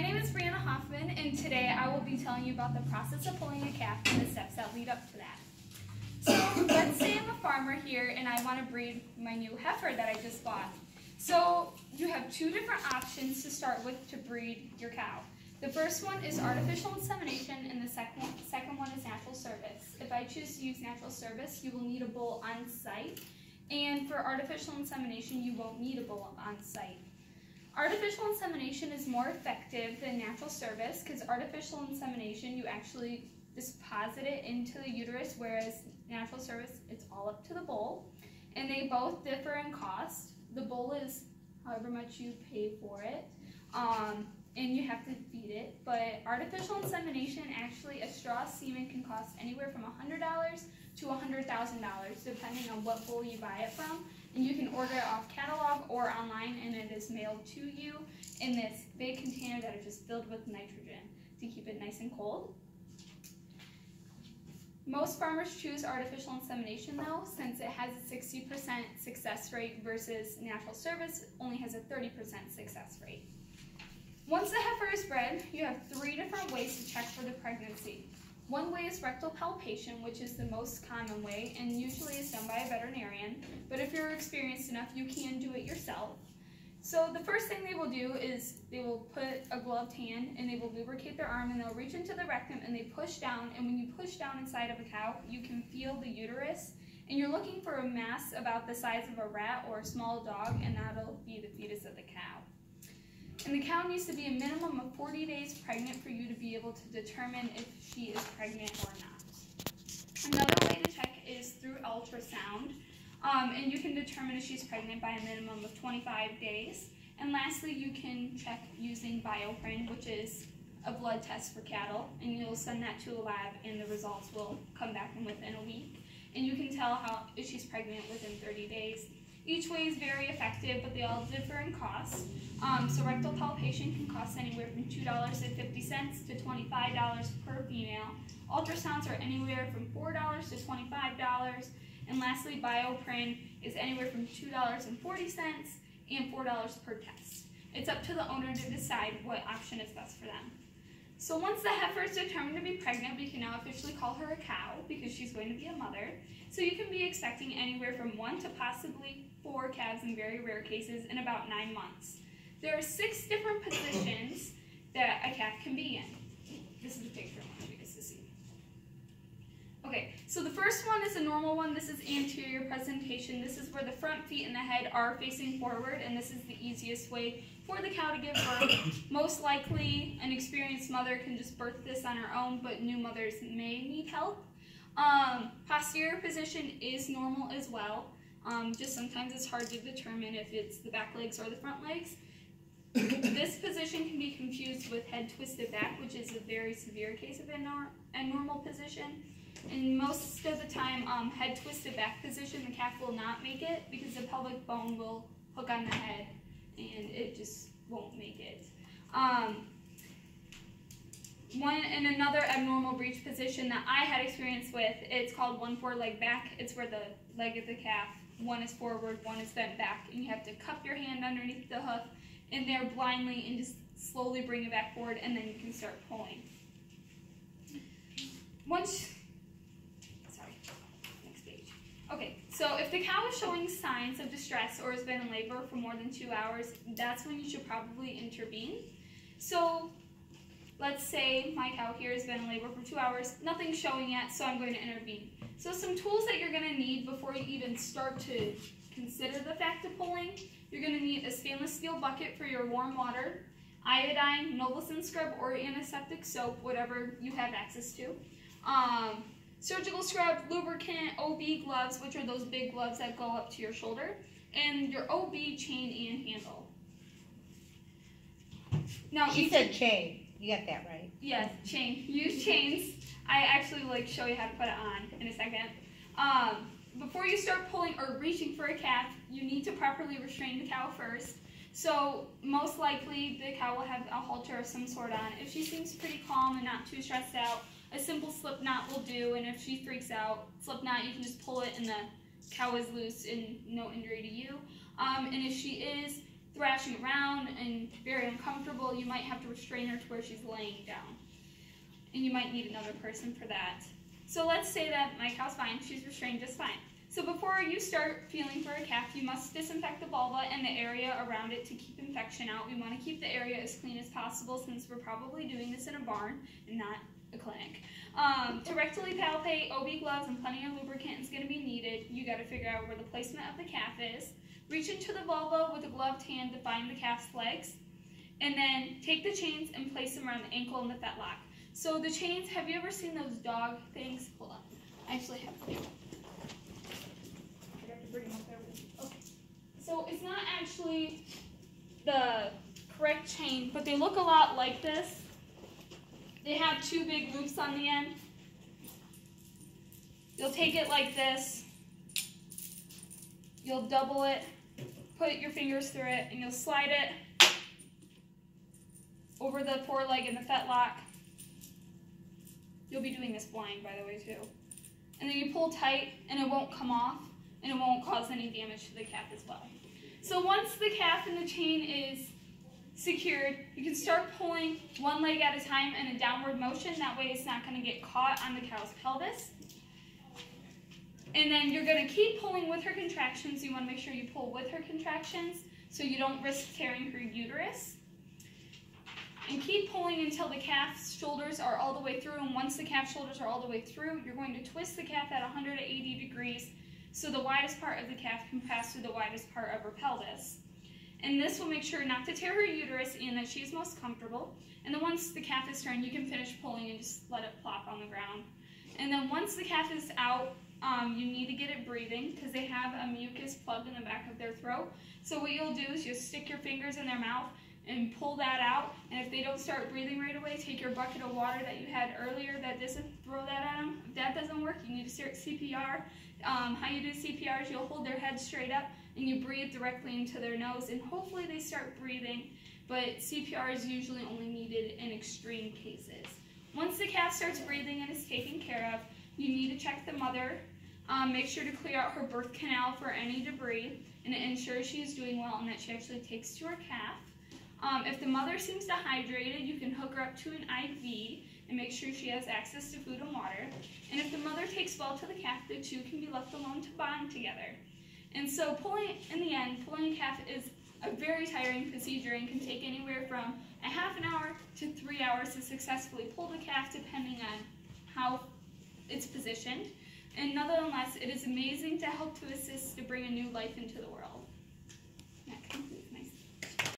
my name is Brianna Hoffmann, and today I will be telling you about the process of pulling a calf and the steps that lead up to that. So let's say I'm a farmer here and I want to breed my new heifer that I just bought. So you have two different options to start with to breed your cow. The first one is artificial insemination and the second, second one is natural service. If I choose to use natural service, you will need a bull on site. And for artificial insemination, you won't need a bull on site. Artificial insemination is more effective than natural service because artificial insemination, you actually deposit it into the uterus, whereas natural service, it's all up to the bull. And they both differ in cost. The bull is however much you pay for it, um, and you have to feed it. But artificial insemination, actually, a straw semen can cost anywhere from $100 to $100,000, depending on what bull you buy it from. And you can order it off catalog or online, and it is mailed to you in this big container that is just filled with nitrogen to keep it nice and cold. Most farmers choose artificial insemination though, since it has a 60% success rate versus natural service only has a 30% success rate. Once the heifer is bred, you have three different ways to check for the pregnancy. One way is rectal palpation, which is the most common way and usually is done by a veterinarian, but if you're experienced enough, you can do it yourself. So the first thing they will do is they will put a gloved hand and they will lubricate their arm and they'll reach into the rectum and they push down and when you push down inside of a cow, you can feel the uterus and you're looking for a mass about the size of a rat or a small dog and that'll be the fetus of the cow. And the cow needs to be a minimum of 40 days pregnant for you to be able to determine if she is pregnant or not. Another way to check is through ultrasound. Um, and you can determine if she's pregnant by a minimum of 25 days. And lastly, you can check using BioPRYN, which is a blood test for cattle, and you'll send that to a lab and the results will come back within a week. And you can tell how if she's pregnant within 30 days. Each way is very effective, but they all differ in cost. Um, so rectal palpation can cost anywhere from $2.50 to $25 per female. Ultrasounds are anywhere from $4 to $25. And lastly, BioPRYN is anywhere from $2.40 and $4 per test. It's up to the owner to decide what option is best for them. So once the heifer is determined to be pregnant, we can now officially call her a cow because she's going to be a mother. So you can be expecting anywhere from one to possibly four calves in very rare cases in about nine months. There are six different positions that a calf can be in. This is a picture I want you guys to see. Okay, so the first one is a normal one. This is anterior presentation. This is where the front feet and the head are facing forward, and this is the easiest way for the cow to give birth. Most likely, an experienced mother can just birth this on her own, but new mothers may need help. Um, posterior position is normal as well. Um, just sometimes it's hard to determine if it's the back legs or the front legs. this position can be confused with head twisted back, which is a very severe case of a normal position. And most of the time, um, head twisted back position, the calf will not make it because the pelvic bone will hook on the head and it just won't make it. Um, one and another abnormal breech position that I had experience with, it's called one foreleg back. It's where the leg of the calf, one is forward, one is bent back, and you have to cup your hand underneath the hoof in there blindly and just slowly bring it back forward, and then you can start pulling. Once sorry, next page. Okay, so if the cow is showing signs of distress or has been in labor for more than two hours, that's when you should probably intervene. So let's say my cow here has been in labor for two hours, nothing's showing yet, so I'm going to intervene. So some tools that you're going to need before you even start to consider the fact of pulling, you're going to need a stainless steel bucket for your warm water, iodine, Nolvasan scrub, or antiseptic soap, whatever you have access to. Um, surgical scrub, lubricant, OB gloves, which are those big gloves that go up to your shoulder, and your OB chain and handle. Now, she said chain. You got that right. Yes, chain. Use chains. I actually like show you how to put it on in a second. Um, before you start pulling or reaching for a calf, you need to properly restrain the cow first. So most likely the cow will have a halter of some sort on. If she seems pretty calm and not too stressed out, a simple slip knot will do, and if she freaks out, slip knot, you can just pull it and the cow is loose and no injury to you. Um, and if she is thrashing around and very uncomfortable, you might have to restrain her to where she's laying down. And you might need another person for that. So let's say that my cow's fine, she's restrained just fine. So before you start feeling for a calf, you must disinfect the vulva and the area around it to keep infection out. We want to keep the area as clean as possible since we're probably doing this in a barn and not a clinic. Um, to rectally palpate, OB gloves and plenty of lubricant is going to be needed. You got to figure out where the placement of the calf is. Reach into the vulva with a gloved hand to find the calf's legs. And then take the chains and place them around the ankle and the fetlock. So the chains, have you ever seen those dog things? Hold on. I actually have them. I forgot to bring them up there with me. Okay. So it's not actually the correct chain, but they look a lot like this. They have two big loops on the end. You'll take it like this. You'll double it, put your fingers through it, and you'll slide it over the foreleg and the fetlock. You'll be doing this blind, by the way, too. And then you pull tight, and it won't come off, and it won't cause any damage to the calf as well. So once the calf and the chain is secured, you can start pulling one leg at a time in a downward motion. That way it's not going to get caught on the cow's pelvis. And then you're going to keep pulling with her contractions. You want to make sure you pull with her contractions so you don't risk tearing her uterus. And keep pulling until the calf's shoulders are all the way through. And once the calf's shoulders are all the way through, you're going to twist the calf at 180 degrees so the widest part of the calf can pass through the widest part of her pelvis. And this will make sure not to tear her uterus and that she's most comfortable. And then once the calf is turned, you can finish pulling and just let it plop on the ground. And then once the calf is out, um, you need to get it breathing because they have a mucus plug in the back of their throat. So what you'll do is just stick your fingers in their mouth and pull that out. And if they don't start breathing right away, take your bucket of water that you had earlier that doesn't throw that at them. If that doesn't work, you need to start CPR. Um, how you do CPR is you'll hold their head straight up and you breathe directly into their nose and hopefully they start breathing. But CPR is usually only needed in extreme cases. Once the calf starts breathing and is taken care of, you need to check the mother. Um, make sure to clear out her birth canal for any debris and ensure she is doing well and that she actually takes to her calf. Um, if the mother seems dehydrated, you can hook her up to an IV and make sure she has access to food and water. And if the mother takes well to the calf, the two can be left alone to bond together. And so pulling, in the end, pulling a calf is a very tiring procedure and can take anywhere from a half an hour to three hours to successfully pull the calf depending on how it's positioned. And nonetheless, it is amazing to help to assist to bring a new life into the world.